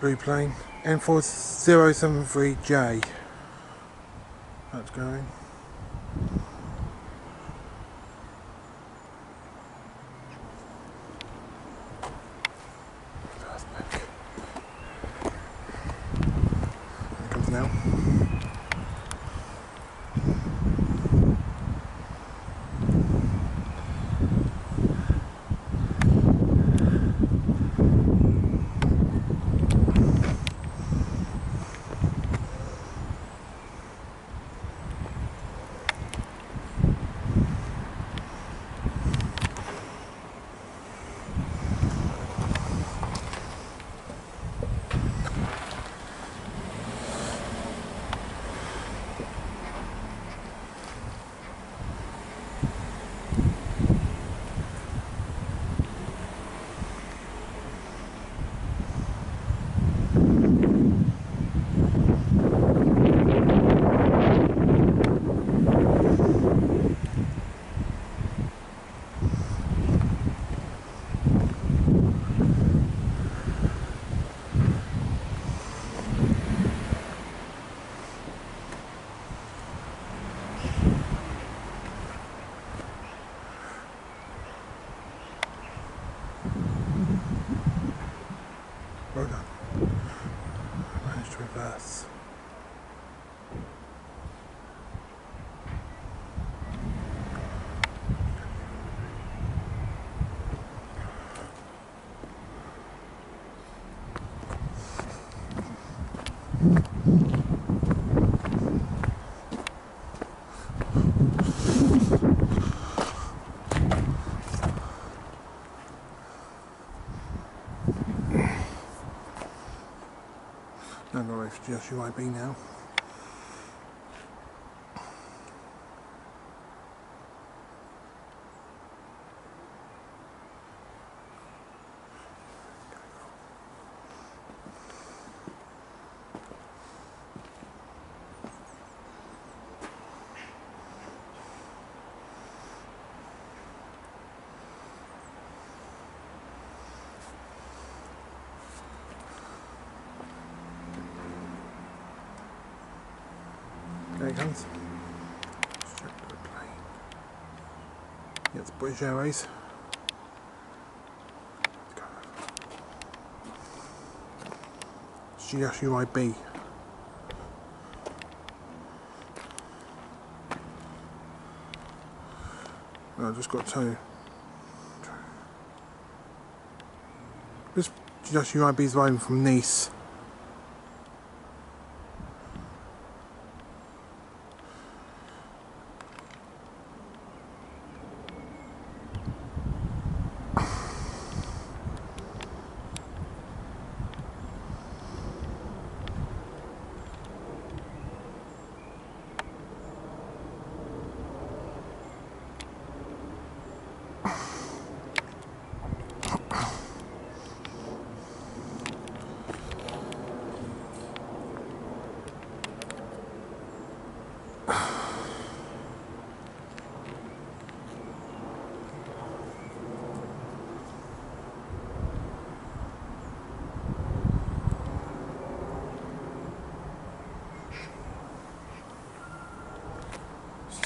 Blue plane. N4073J. That's going. Managed to reverse. No, no, it's just UIB now. To. Yeah, it's British Airways. GSUIB. Oh, I just got two. This GSUIB is arriving from Nice.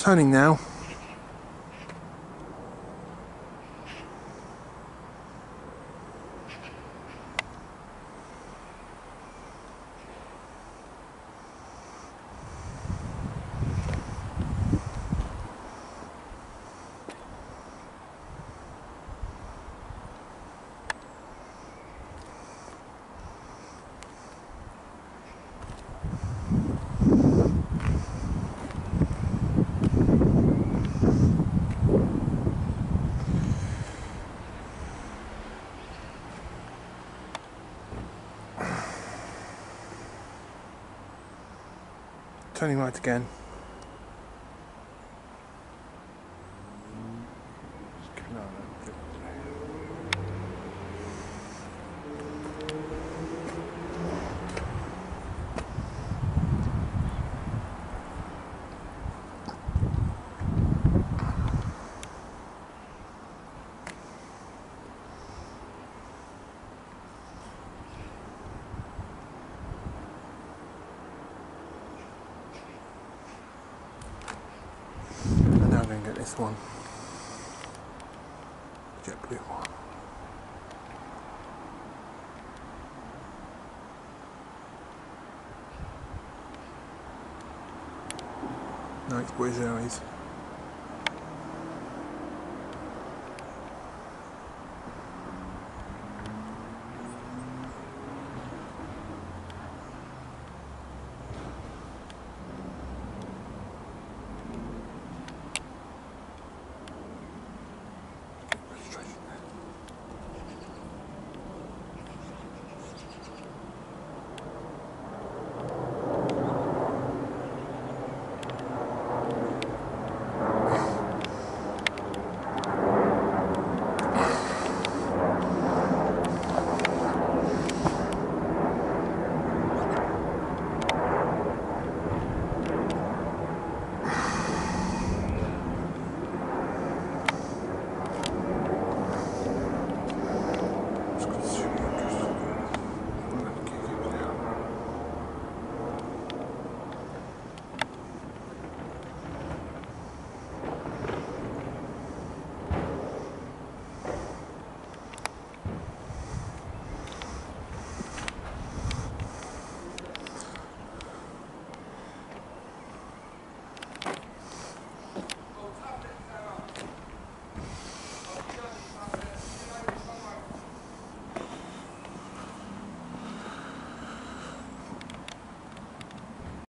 Turning now. turning right again. Just get this one. JetBlue one. Nice Buenos Aires.